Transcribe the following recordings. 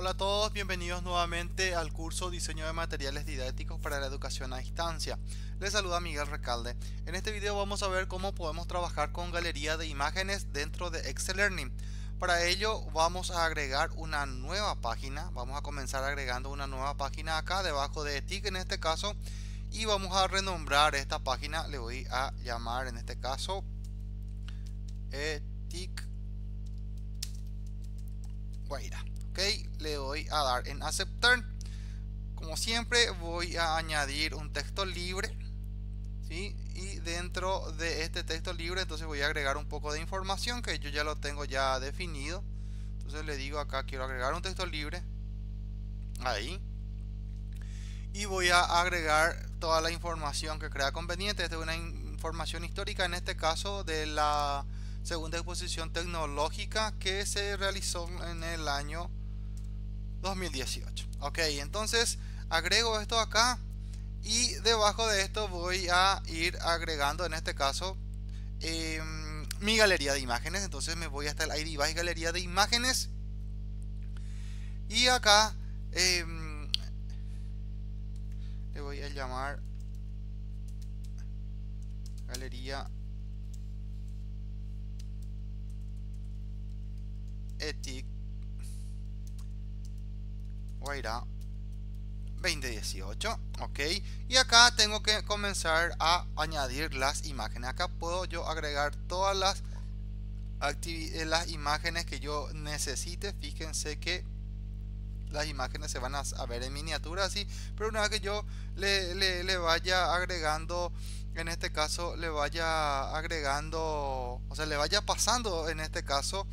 Hola a todos, bienvenidos nuevamente al curso Diseño de Materiales Didácticos para la Educación a Distancia. Les saluda Miguel Recalde. En este video vamos a ver cómo podemos trabajar con galería de imágenes dentro de Excel Learning. Para ello vamos a agregar una nueva página. Vamos a comenzar agregando una nueva página acá debajo de TIC en este caso. Y vamos a renombrar esta página. Le voy a llamar en este caso TIC Guaira le doy a dar en aceptar. Como siempre voy a añadir un texto libre ¿sí? y dentro de este texto libre entonces voy a agregar un poco de información que yo ya lo tengo ya definido. Entonces le digo acá quiero agregar un texto libre ahí. Y voy a agregar toda la información que crea conveniente. Esta es una información histórica en este caso de la segunda exposición tecnológica que se realizó en el año 2018 ok entonces agrego esto acá y debajo de esto voy a ir agregando en este caso em, mi galería de imágenes. Entonces me voy hasta el ID galería de imágenes. Y acá em, le voy a llamar galería etic Guaira 2018 ok. Y acá tengo que comenzar a añadir las imágenes. Acá puedo yo agregar todas las eh, las imágenes que yo necesite. Fíjense que las imágenes se van a, ver en miniatura así pero una vez que yo le, le, vaya agregando en este caso le vaya agregando o sea le vaya pasando en este caso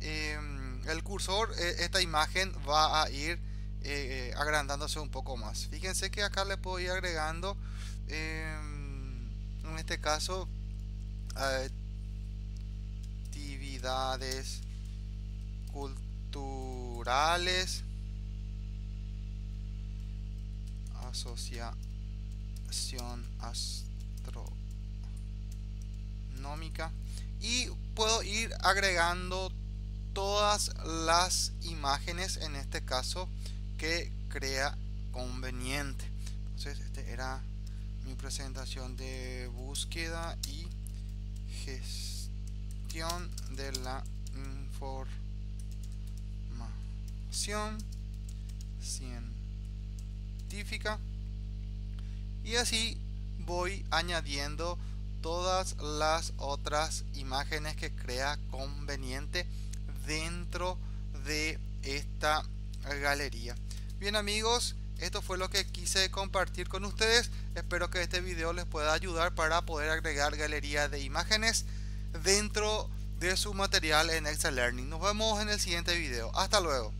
em, el cursor eh, esta imagen va a ir eh, agrandándose un poco más. Fíjense que acá le puedo ir agregando em, en este caso actividades culturales asociación astronómica. Y puedo ir agregando todas las imágenes en este caso que crea conveniente. Entonces, este era mi presentación de búsqueda y gestión de la información científica. Y así voy añadiendo todas las otras imágenes que crea conveniente dentro de esta galería. Bien amigos, esto fue lo que quise compartir con ustedes. Espero que este video les pueda ayudar para poder agregar galería de imágenes dentro de su material en Excel Learning. Nos vemos en el siguiente video. Hasta luego.